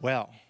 Well,